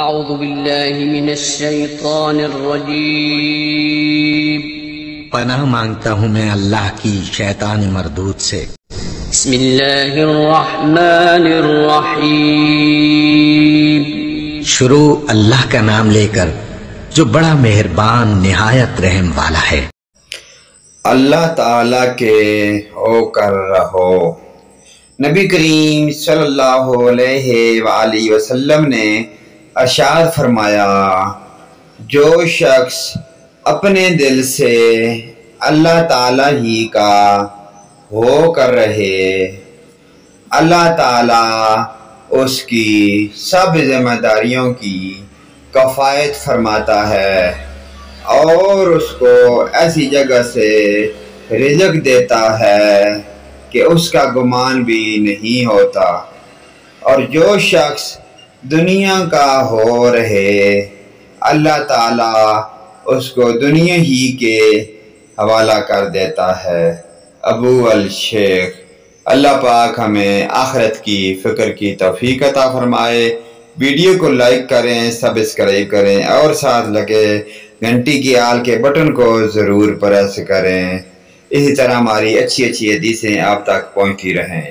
أعوذ بالله من الشيطان الرجيم. پناہ مانگتا ہوں میں اللہ کی شیطان مردود سے۔ بسم الله الرحمن الرحيم شروع اللہ کا نام لے کر جو بڑا مہربان نہایت رحم والا ہے۔ اللہ تعالی کے ہو کر رہو۔ نبی کریم صلی اللہ علیہ وآلہ وسلم نے ارشاد فرمایا، جو شخص اپنے دل سے اللہ تعالی ہی کا ہو کر رہے، اللہ تعالی اس کی سب ذمہ داریوں کی کفایت فرماتا ہے اور اس کو ایسی جگہ سے رزق دیتا ہے کہ اس کا گمان بھی نہیں ہوتا۔ اور جو شخص دنیا کا ہو رہے۔ اللہ تعالیٰ اس کو دنیا ہی کے حوالہ کر دیتا ہے۔ ابو الشیخ، اللہ پاک ہمیں آخرت کی فکر کی توفیق عطا فرمائے۔ ویڈیو کو لائک کریں، سبسکرائب کریں اور ساتھ لگے گھنٹی کی آل کے بٹن کو ضرور پریس کریں۔ اسی طرح ہماری اچھی اچھی حدیثیں آپ تک پہنچتی رہیں۔